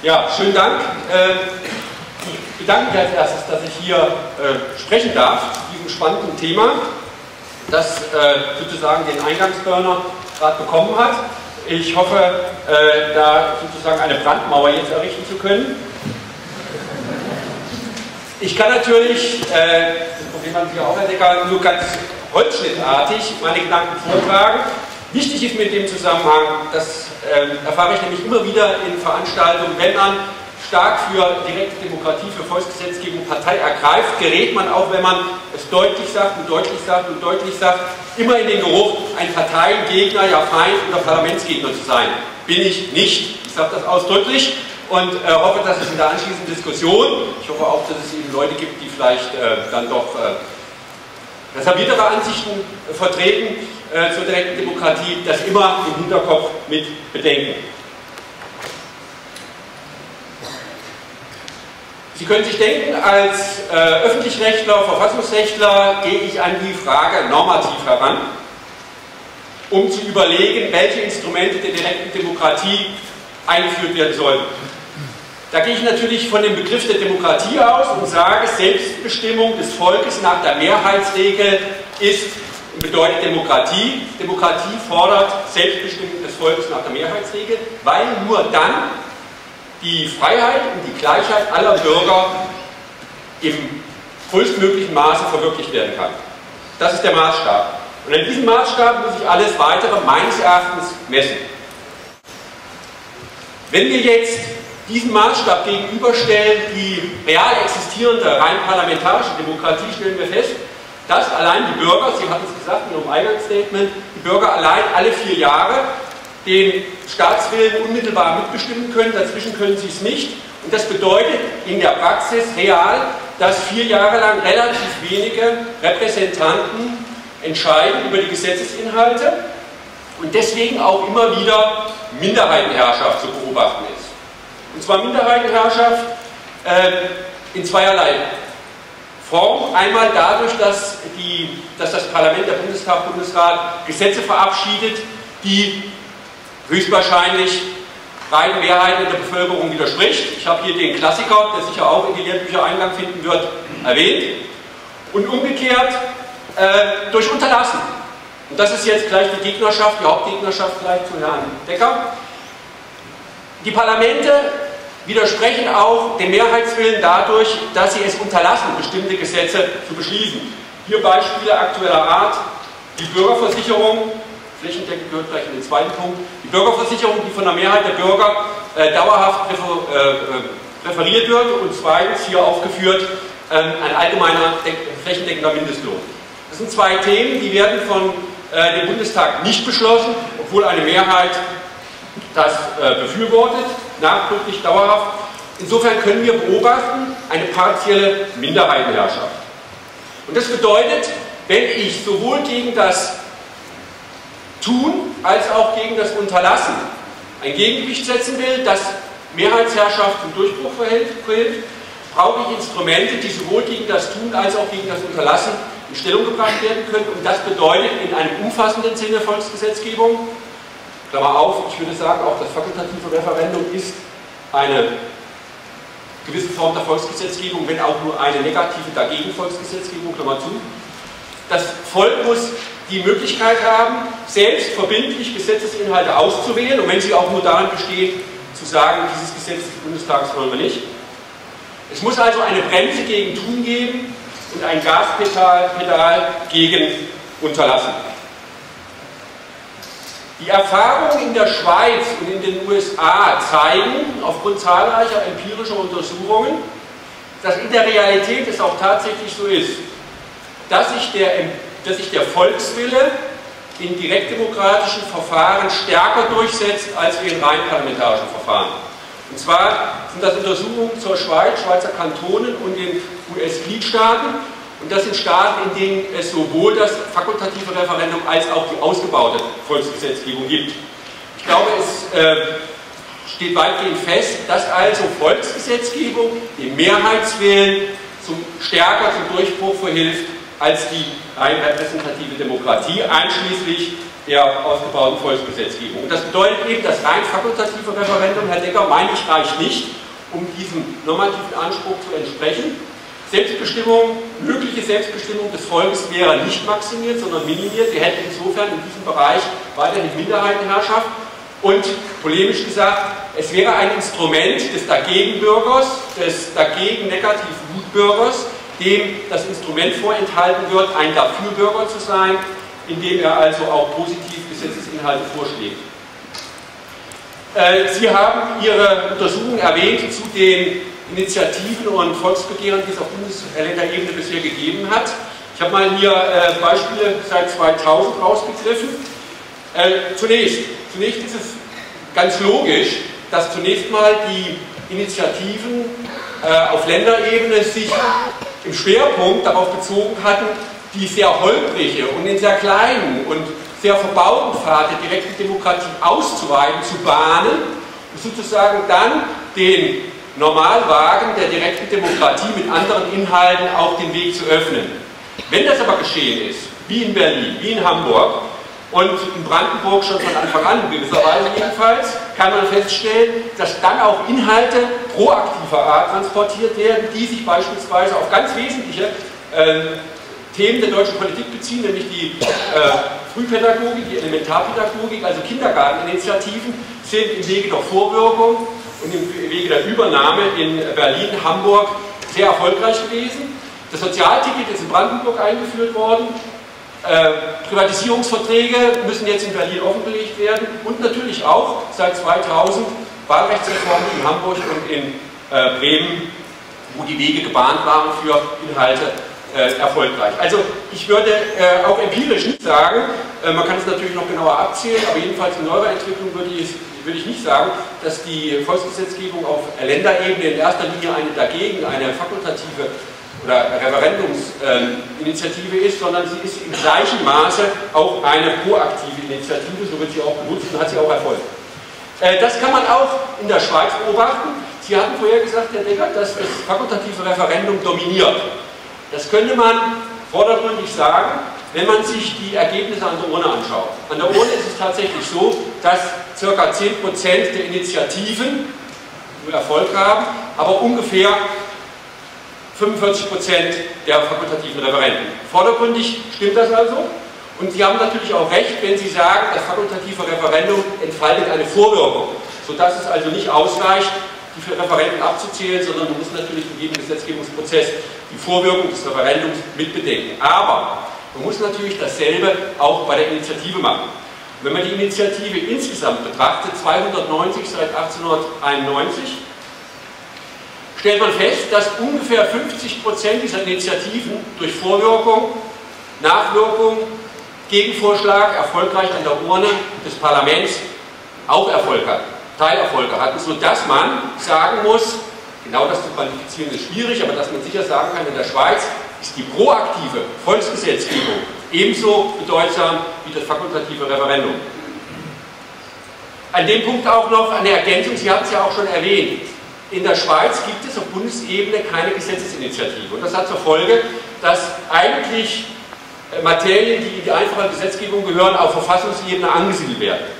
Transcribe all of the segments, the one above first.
Ja, schönen Dank. Äh, ich bedanke mich als erstes, dass ich hier äh, sprechen darf zu diesem spannenden Thema, das äh, sozusagen den Eingangsburner gerade bekommen hat. Ich hoffe, da sozusagen eine Brandmauer jetzt errichten zu können. Ich kann natürlich, das Problem haben Sie auch, Herr Decker, nur ganz holzschnittartig meine Gedanken vortragen. Wichtig ist mir in dem Zusammenhang, das äh, erfahre ich nämlich immer wieder in Veranstaltungen, wenn man stark für direkte Demokratie, für Volksgesetzgebung Partei ergreift, gerät man auch, wenn man es deutlich sagt und deutlich sagt und deutlich sagt, immer in den Geruch, ein Parteiengegner, ja Feind oder Parlamentsgegner zu sein. Bin ich nicht. Ich sage das ausdrücklich und äh, hoffe, dass es in der anschließenden Diskussion, ich hoffe auch, dass es eben Leute gibt, die vielleicht äh, dann doch äh, reserviertere Ansichten vertreten, äh, zur direkten Demokratie, das immer im Hinterkopf mit bedenken. Sie können sich denken, als äh, Öffentlichrechtler, Verfassungsrechtler gehe ich an die Frage normativ heran, um zu überlegen, welche Instrumente der direkten Demokratie eingeführt werden sollen. Da gehe ich natürlich von dem Begriff der Demokratie aus und sage, Selbstbestimmung des Volkes nach der Mehrheitsregel ist bedeutet Demokratie. Demokratie fordert Selbstbestimmung des Volkes nach der Mehrheitsregel, weil nur dann die Freiheit und die Gleichheit aller Bürger im größtmöglichen Maße verwirklicht werden kann. Das ist der Maßstab. Und an diesem Maßstab muss ich alles weitere meines Erachtens messen. Wenn wir jetzt diesen Maßstab gegenüberstellen, die real existierende rein parlamentarische Demokratie, stellen wir fest, dass allein die Bürger, Sie hatten es gesagt in Ihrem Eingangsstatement, die Bürger allein alle vier Jahre den Staatswillen unmittelbar mitbestimmen können, dazwischen können sie es nicht. Und das bedeutet in der Praxis real, dass vier Jahre lang relativ wenige Repräsentanten entscheiden über die Gesetzesinhalte und deswegen auch immer wieder Minderheitenherrschaft zu beobachten ist. Und zwar Minderheitenherrschaft äh, in zweierlei Form. Einmal dadurch, dass, die, dass das Parlament, der Bundestag, Bundesrat Gesetze verabschiedet, die höchstwahrscheinlich breiten Mehrheiten in der Bevölkerung widerspricht. Ich habe hier den Klassiker, der sicher auch in die Lehrbücher Eingang finden wird, erwähnt. Und umgekehrt äh, durch Unterlassen. Und das ist jetzt gleich die Gegnerschaft, die Hauptgegnerschaft vielleicht zu Herrn Decker. Die Parlamente widersprechen auch dem Mehrheitswillen dadurch, dass sie es unterlassen, bestimmte Gesetze zu beschließen. Hier Beispiele aktueller Art. Die Bürgerversicherung, flächendeckend gehört gleich in den zweiten Punkt, die Bürgerversicherung, die von der Mehrheit der Bürger äh, dauerhaft präfer, äh, präferiert wird und zweitens hier aufgeführt äh, ein allgemeiner flächendeckender Mindestlohn. Das sind zwei Themen, die werden von äh, dem Bundestag nicht beschlossen, obwohl eine Mehrheit das äh, befürwortet nachdrücklich dauerhaft. Insofern können wir beobachten eine partielle Minderheitenherrschaft. Und das bedeutet, wenn ich sowohl gegen das Tun als auch gegen das Unterlassen ein Gegengewicht setzen will, das Mehrheitsherrschaft zum Durchbruch verhilft, brauche ich Instrumente, die sowohl gegen das Tun als auch gegen das Unterlassen in Stellung gebracht werden können. Und das bedeutet in einem umfassenden Sinne Volksgesetzgebung Klammer auf, ich würde sagen, auch das fakultative Referendum ist eine gewisse Form der Volksgesetzgebung, wenn auch nur eine negative dagegen Volksgesetzgebung, Klammer zu. Das Volk muss die Möglichkeit haben, selbst verbindlich Gesetzesinhalte auszuwählen und wenn sie auch nur darin besteht, zu sagen, dieses Gesetz des Bundestages wollen wir nicht. Es muss also eine Bremse gegen Tun geben und ein Gaspedal gegen Unterlassen. Die Erfahrungen in der Schweiz und in den USA zeigen, aufgrund zahlreicher empirischer Untersuchungen, dass in der Realität es auch tatsächlich so ist, dass sich der, dass sich der Volkswille in direktdemokratischen Verfahren stärker durchsetzt als in rein parlamentarischen Verfahren. Und zwar sind das Untersuchungen zur Schweiz, Schweizer Kantonen und den US-Gliedstaaten und das sind Staaten, in denen es sowohl das fakultative Referendum als auch die ausgebaute Volksgesetzgebung gibt. Ich glaube, es äh, steht weitgehend fest, dass also Volksgesetzgebung dem Mehrheitswillen zum, stärker zum Durchbruch verhilft als die rein repräsentative Demokratie, einschließlich der ausgebauten Volksgesetzgebung. Und das bedeutet eben, das rein fakultative Referendum, Herr Decker, meine ich, reicht nicht, um diesem normativen Anspruch zu entsprechen. Selbstbestimmung, mögliche Selbstbestimmung des Volkes wäre nicht maximiert, sondern minimiert. Wir hätten insofern in diesem Bereich weiterhin Minderheitenherrschaft. Und polemisch gesagt, es wäre ein Instrument des Dagegenbürgers, des dagegen negativ Wutbürgers, dem das Instrument vorenthalten wird, ein Dafürbürger zu sein, indem er also auch positiv Gesetzesinhalte vorschlägt. Äh, Sie haben Ihre Untersuchung erwähnt zu den Initiativen und Volksbegehren, die es auf Bundesländerebene bisher gegeben hat. Ich habe mal hier äh, Beispiele seit 2000 rausgegriffen. Äh, zunächst, zunächst ist es ganz logisch, dass zunächst mal die Initiativen auf Länderebene sich im Schwerpunkt darauf bezogen hatten, die sehr holprige und in sehr kleinen und sehr verbauten Pfad der direkten Demokratie auszuweiten, zu bahnen und sozusagen dann den Normalwagen der direkten Demokratie mit anderen Inhalten auch den Weg zu öffnen. Wenn das aber geschehen ist, wie in Berlin, wie in Hamburg und in Brandenburg schon von Anfang an, gewisserweise jedenfalls, kann man feststellen, dass dann auch Inhalte proaktiver Art transportiert werden, die sich beispielsweise auf ganz wesentliche äh, Themen der deutschen Politik beziehen, nämlich die äh, Frühpädagogik, die Elementarpädagogik, also Kindergarteninitiativen, sind im Wege der Vorwirkung und im Wege der Übernahme in Berlin, Hamburg sehr erfolgreich gewesen. Das Sozialticket ist in Brandenburg eingeführt worden. Äh, Privatisierungsverträge müssen jetzt in Berlin offengelegt werden und natürlich auch seit 2000 Wahlrechtsreformen in Hamburg und in äh, Bremen, wo die Wege gebahnt waren für Inhalte äh, erfolgreich. Also ich würde äh, auch empirisch nicht sagen, äh, man kann es natürlich noch genauer abzählen, aber jedenfalls in neuer Entwicklung würde ich, würde ich nicht sagen, dass die Volksgesetzgebung auf Länderebene in erster Linie eine dagegen, eine fakultative oder Referendumsinitiative ist, sondern sie ist im gleichen Maße auch eine proaktive Initiative, so wird sie auch benutzt und hat sie auch Erfolg. Äh, das kann man auch in der Schweiz beobachten. Sie hatten vorher gesagt, Herr Deckert, dass das fakultative Referendum dominiert. Das könnte man vordergründig sagen, wenn man sich die Ergebnisse an der Urne anschaut. An der Urne ist es tatsächlich so, dass ca. 10% der Initiativen Erfolg haben, aber ungefähr 45% der fakultativen Referenten. Vordergründig stimmt das also. Und Sie haben natürlich auch recht, wenn Sie sagen, das fakultative Referendum entfaltet eine Vorwirkung, sodass es also nicht ausreicht, für Referenten abzuzählen, sondern man muss natürlich in jedem Gesetzgebungsprozess die Vorwirkung des Referendums mitbedenken. Aber man muss natürlich dasselbe auch bei der Initiative machen. wenn man die Initiative insgesamt betrachtet, 290 seit 1891, stellt man fest, dass ungefähr 50 Prozent dieser Initiativen durch Vorwirkung, Nachwirkung, Gegenvorschlag erfolgreich an der Urne des Parlaments auch Erfolg hatten. Teilerfolge hatten, sodass man sagen muss, genau das zu qualifizieren ist schwierig, aber dass man sicher sagen kann, in der Schweiz ist die proaktive Volksgesetzgebung ebenso bedeutsam wie das fakultative Referendum. An dem Punkt auch noch eine Ergänzung, Sie haben es ja auch schon erwähnt. In der Schweiz gibt es auf Bundesebene keine Gesetzesinitiative. Und das hat zur Folge, dass eigentlich Materien, die in die einfache Gesetzgebung gehören, auf Verfassungsebene angesiedelt werden.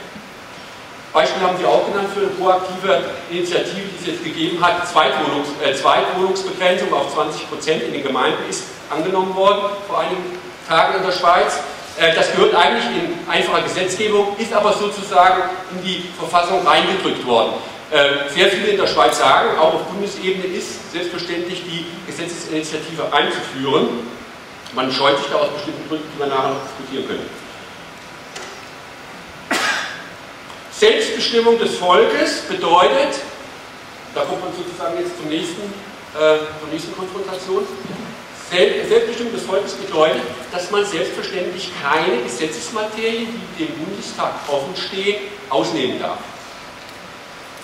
Beispiel haben Sie auch genannt für eine proaktive Initiative, die es jetzt gegeben hat. Zweitwohnungs, äh, Zweitwohnungsbegrenzung auf 20 Prozent in den Gemeinden ist angenommen worden vor einigen Tagen in der Schweiz. Äh, das gehört eigentlich in einfacher Gesetzgebung, ist aber sozusagen in die Verfassung reingedrückt worden. Äh, sehr viele in der Schweiz sagen, auch auf Bundesebene ist selbstverständlich die Gesetzesinitiative einzuführen. Man scheut sich da aus bestimmten Gründen, die wir nachher noch diskutieren können. Selbstbestimmung des Volkes bedeutet, da kommt man sozusagen jetzt zum nächsten, äh, zur nächsten Konfrontation, Selbstbestimmung des Volkes bedeutet, dass man selbstverständlich keine Gesetzesmaterien, die dem Bundestag offen stehen, ausnehmen darf.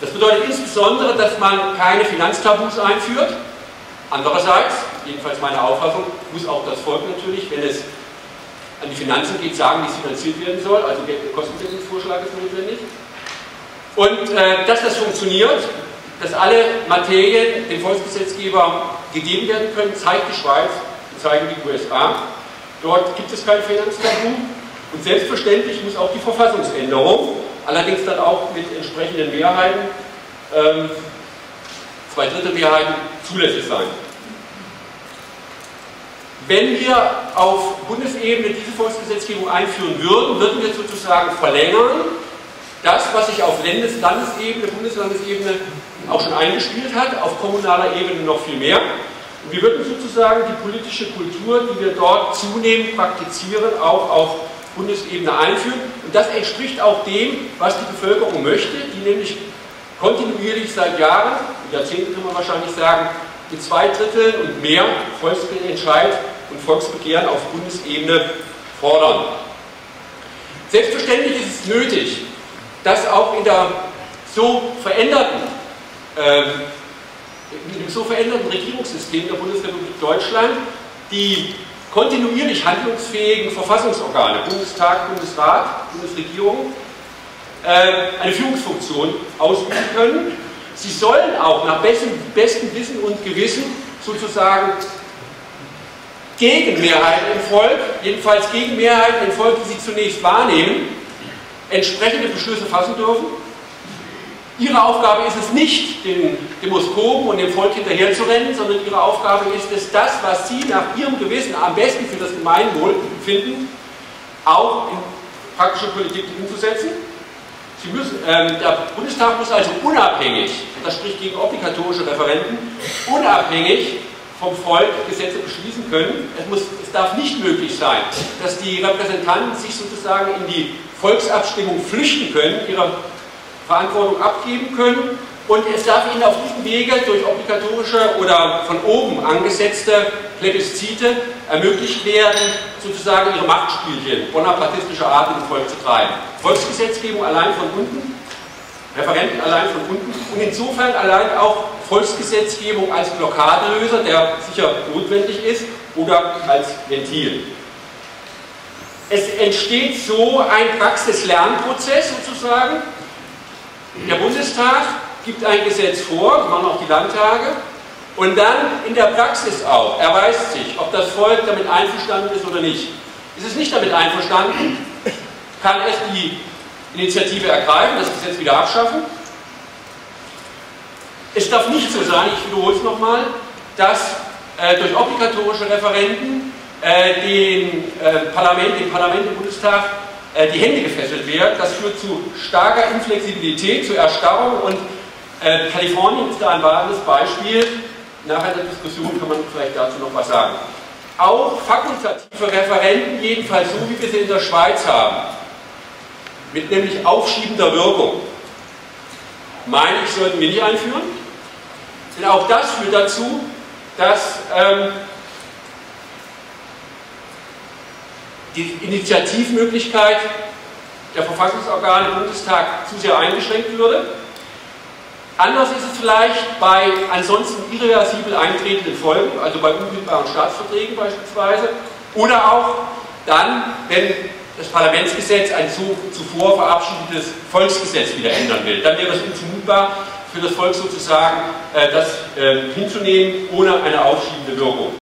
Das bedeutet insbesondere, dass man keine Finanztabus einführt. Andererseits, jedenfalls meine Auffassung, muss auch das Volk natürlich, wenn es an die Finanzen geht, sagen, wie es finanziert werden soll. Also der Kostensetzungsvorschlag ist notwendig. Und äh, dass das funktioniert, dass alle Materien dem Volksgesetzgeber gegeben werden können, zeigt die Schweiz und zeigen die USA. Dort gibt es kein Finanztabu. Und selbstverständlich muss auch die Verfassungsänderung, allerdings dann auch mit entsprechenden Mehrheiten, ähm, zwei Drittel Mehrheiten, zulässig sein. Wenn wir auf Bundesebene diese Volksgesetzgebung einführen würden, würden wir sozusagen verlängern, das, was sich auf Landes Landesebene, Bundeslandesebene auch schon eingespielt hat, auf kommunaler Ebene noch viel mehr. Und wir würden sozusagen die politische Kultur, die wir dort zunehmend praktizieren, auch auf Bundesebene einführen. Und das entspricht auch dem, was die Bevölkerung möchte, die nämlich kontinuierlich seit Jahren, Jahrzehnten kann man wahrscheinlich sagen, mit zwei Dritteln und mehr Volksentscheid und Volksbegehren auf Bundesebene fordern. Selbstverständlich ist es nötig, dass auch in der so veränderten, ähm, in dem so veränderten Regierungssystem der Bundesrepublik Deutschland die kontinuierlich handlungsfähigen Verfassungsorgane, Bundestag, Bundesrat, Bundesregierung, äh, eine Führungsfunktion ausüben können. Sie sollen auch nach bestem, bestem Wissen und Gewissen sozusagen gegen Mehrheiten im Volk, jedenfalls gegen Mehrheiten im Volk, die sie zunächst wahrnehmen, entsprechende Beschlüsse fassen dürfen. Ihre Aufgabe ist es nicht, den Demoskopen und dem Volk hinterherzurennen, sondern ihre Aufgabe ist es, das, was sie nach ihrem Gewissen am besten für das Gemeinwohl finden, auch in praktische Politik umzusetzen. Müssen, ähm, der Bundestag muss also unabhängig, das spricht gegen obligatorische Referenten, unabhängig vom Volk Gesetze beschließen können. Es, muss, es darf nicht möglich sein, dass die Repräsentanten sich sozusagen in die Volksabstimmung flüchten können, ihre Verantwortung abgeben können und es darf ihnen auf diesem Wege durch obligatorische oder von oben angesetzte Plebiszite ermöglicht werden, sozusagen ihre Machtspielchen bonapartistischer Art im Volk zu treiben. Volksgesetzgebung allein von unten, Referenten allein von unten und insofern allein auch Volksgesetzgebung als Blockadelöser, der sicher notwendig ist, oder als Ventil. Es entsteht so ein Praxislernprozess sozusagen. Der Bundestag gibt ein Gesetz vor, machen auch die Landtage, und dann in der Praxis auch erweist sich, ob das Volk damit einverstanden ist oder nicht. Ist es nicht damit einverstanden, kann es die Initiative ergreifen, das Gesetz wieder abschaffen. Es darf nicht so sein, ich wiederhole es nochmal, dass äh, durch obligatorische Referenten äh, den, äh, Parlament, dem Parlament, dem Bundestag äh, die Hände gefesselt werden. Das führt zu starker Inflexibilität, zu Erstarrung und Kalifornien ist da ein wahres Beispiel. Nach der Diskussion kann man vielleicht dazu noch was sagen. Auch fakultative Referenten, jedenfalls so wie wir sie in der Schweiz haben, mit nämlich aufschiebender Wirkung, meine ich, sollten wir nicht einführen. Denn auch das führt dazu, dass ähm, die Initiativmöglichkeit der Verfassungsorgane im Bundestag zu sehr eingeschränkt würde. Anders ist es vielleicht bei ansonsten irreversibel eintretenden Folgen, also bei unbildbaren Staatsverträgen beispielsweise, oder auch dann, wenn das Parlamentsgesetz ein zuvor verabschiedetes Volksgesetz wieder ändern will. Dann wäre es unzumutbar für das Volk sozusagen, äh, das äh, hinzunehmen ohne eine aufschiebende Wirkung.